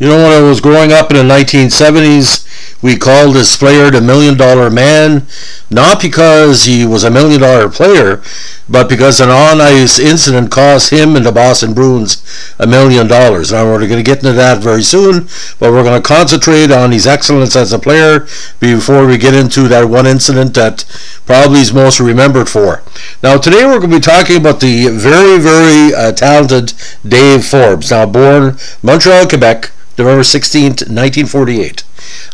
You know, when I was growing up in the 1970s, we called this player the Million Dollar Man, not because he was a million dollar player, but because an on ice incident cost him and the Boston Bruins a million dollars. Now, we're going to get into that very soon, but we're going to concentrate on his excellence as a player before we get into that one incident that probably is most remembered for. Now, today we're going to be talking about the very, very uh, talented Dave Forbes. Now, born Montreal, Quebec, November 16th, 1948.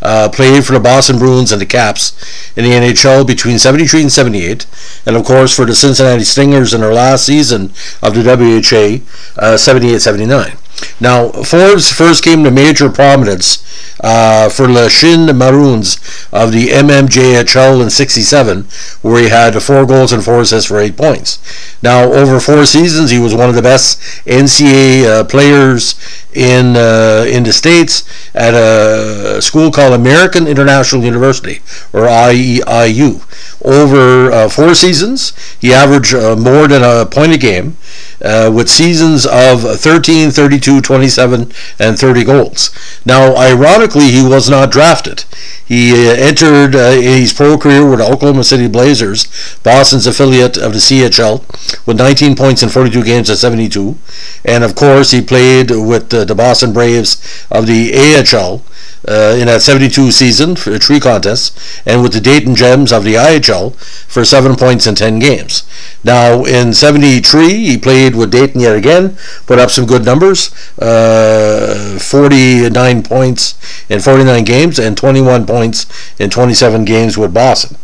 Uh, played for the Boston Bruins and the Caps in the NHL between 73 and 78, and of course for the Cincinnati Stingers in their last season of the WHA, uh, 78 79. Now, Forbes first came to major prominence uh, for Lachine Maroons of the MMJHL in 67, where he had four goals and four assists for eight points. Now, over four seasons, he was one of the best NCAA uh, players in uh, in the states at a school called American International University, or IEIU. Over uh, four seasons, he averaged uh, more than a point a game, uh, with seasons of 13, 32, 27, and 30 goals. Now, ironically, he was not drafted. He uh, entered uh, his pro career with the Oklahoma City Blazers, Boston's affiliate of the CHL, with 19 points in 42 games at 72. And of course, he played with uh, the Boston Braves of the AHL uh, in that 72 season for three contests, and with the Dayton Gems of the IHL for seven points in 10 games. Now, in 73, he played with Dayton yet again, put up some good numbers uh, 49 points in 49 games, and 21 points in 27 games with Boston.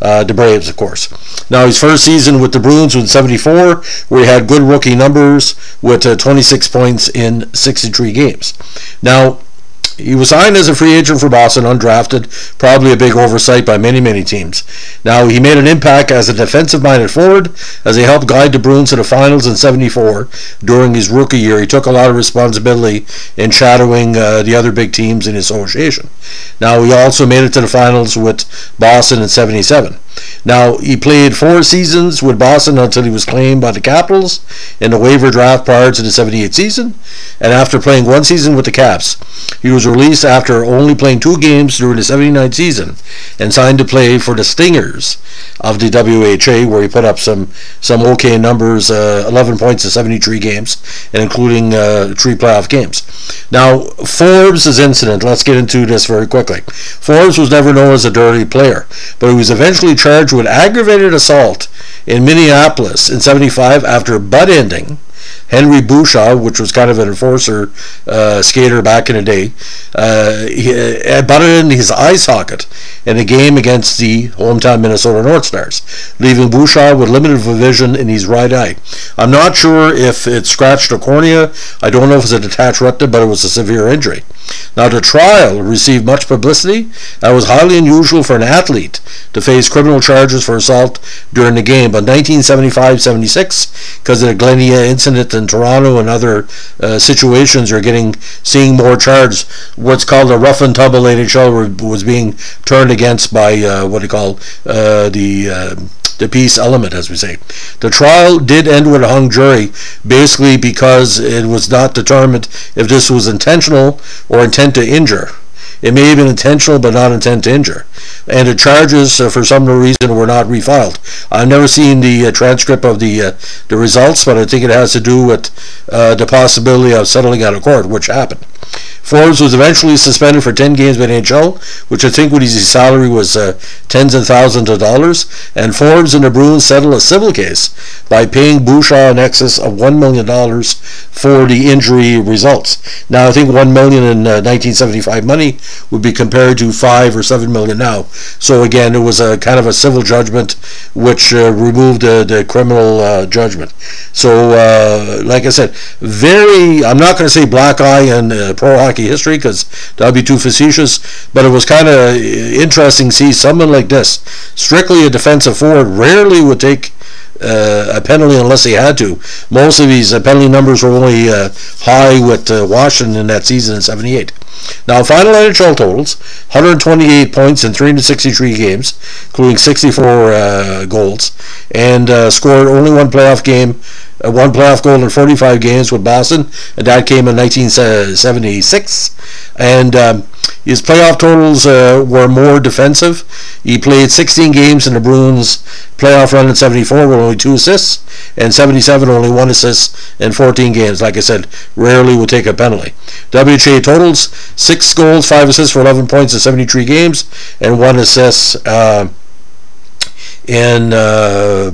Uh, the Braves, of course. Now, his first season with the Bruins was 74, where he had good rookie numbers with uh, 26 points in 63 games. Now, he was signed as a free agent for Boston, undrafted, probably a big oversight by many, many teams. Now, he made an impact as a defensive minded forward as he helped guide the Bruins to the finals in 74 during his rookie year. He took a lot of responsibility in shadowing uh, the other big teams in his association. Now, he also made it to the finals with Boston in 77. Now, he played four seasons with Boston until he was claimed by the Capitals in the waiver draft prior to the 78 season. And after playing one season with the Caps, he was released after only playing two games during the 79 season and signed to play for the Stingers of the WHA, where he put up some, some okay numbers uh, 11 points in 73 games, and including uh, three playoff games. Now, Forbes' incident, let's get into this very quickly. Forbes was never known as a dirty player, but he was eventually charged with aggravated assault in Minneapolis in 75 after butt ending Henry Bouchard, which was kind of an enforcer uh, skater back in the day, uh, he uh, butted in his eye socket in a game against the hometown Minnesota North Stars, leaving Bouchard with limited vision in his right eye. I'm not sure if it scratched a cornea. I don't know if it's a detached retina, but it was a severe injury. Now, the trial received much publicity. That was highly unusual for an athlete to face criminal charges for assault during the game. But 1975-76, because of the Glennie incident in Toronto and other uh, situations, are getting seeing more charges. What's called a rough and tumble NHL was being turned against by uh, what do you call uh, the uh, the peace element, as we say. The trial did end with a hung jury, basically because it was not determined if this was intentional or intent to injure. It may have been intentional, but not intent to injure. And the charges, uh, for some reason, were not refiled. I've never seen the uh, transcript of the uh, the results, but I think it has to do with uh, the possibility of settling out of court, which happened. Forbes was eventually suspended for 10 games by the NHL, which I think with his salary was uh, tens of thousands of dollars. And Forbes and the Bruins settled a civil case by paying Bouchard in excess of $1 million for the injury results. Now, I think 1 million in uh, 1975 money would be compared to 5 or 7 million now. So again, it was a kind of a civil judgment which uh, removed the criminal uh, judgment. So, uh, like I said, very, I'm not going to say black eye and uh, pro hockey hockey history because that would be too facetious. But it was kind of interesting to see someone like this, strictly a defensive forward, rarely would take uh, a penalty unless he had to. Most of his uh, penalty numbers were only uh, high with uh, Washington in that season in 78. Now, final NHL totals 128 points in 363 games, including 64 uh, goals, and uh, scored only one playoff game one playoff goal in 45 games with Boston, and that came in 1976. And um, his playoff totals uh, were more defensive. He played 16 games in the Bruins playoff run in 74 with only two assists, and 77 only one assist in 14 games. Like I said, rarely would take a penalty. WHA totals six goals, five assists for 11 points in 73 games, and one assist. Uh, in uh,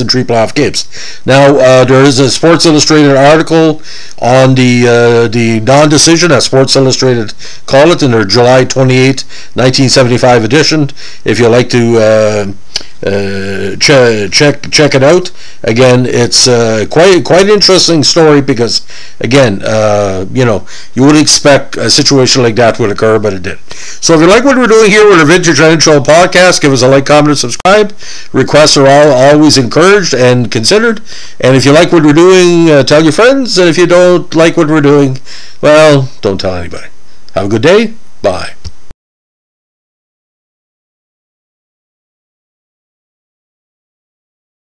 in three playoff games. Now uh, there is a Sports Illustrated article on the uh, the non-decision, as Sports Illustrated call it, in their July 28, 1975 edition. If you like to uh, uh, ch- check check it out. Again, it's uh, quite quite interesting story because again, uh, you know, you would expect a situation like that would occur, but it did. So if you like what we're doing here with the Vintage NHL podcast, give us a like, comment, and subscribe. Requests are all always encouraged and considered. And if you like what we're doing, uh, tell your friends. And if you don't like what we're doing, well, don't tell anybody. Have a good day. Bye.